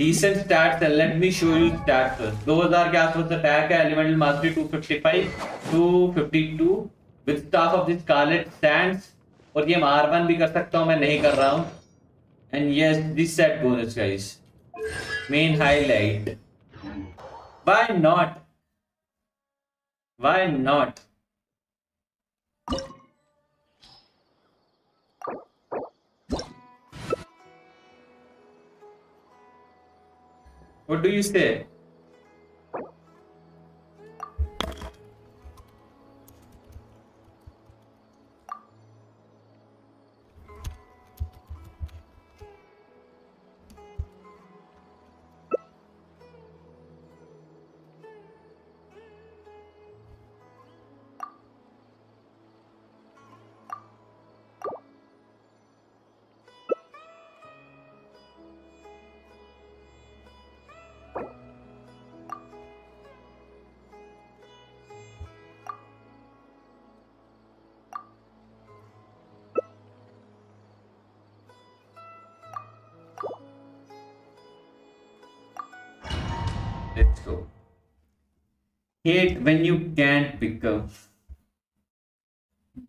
Decent stats and let me show you stats 2000 के आसपास attack है elemental mastery fifty two with staff of this कालेट stands और ये मार बन भी कर सकता हूँ, मैं नहीं कर रहा हूँ। एंड ये this set bonus guys main highlight why not why not What do you say? Go. Hate when you can't pick up.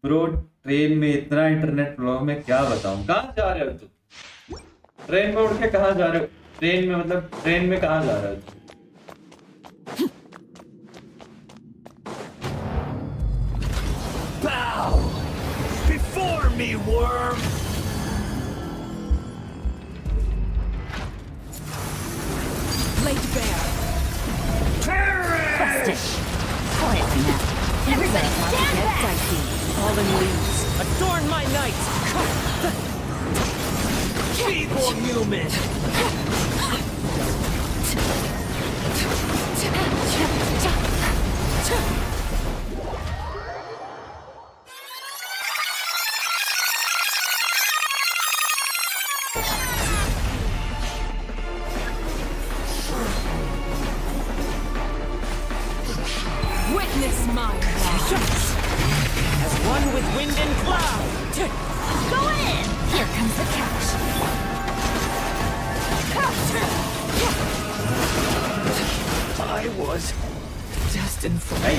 Bro train में इतना इंटरनेट प्रॉब्लम है क्या बताऊँ कहाँ जा रहे हो तुम ट्रेन में उठ के कहाँ जा रहे हो ट्रेन में मतलब ट्रेन में कहाँ जा रहे हो तुम Bow before me, worm. Perish! Quiet now. Everybody stand back. Dicey. Fallen leaves, adorn my night. Feeble human. As one with wind and cloud. Go in. Here comes the catch. I was destined for Nice.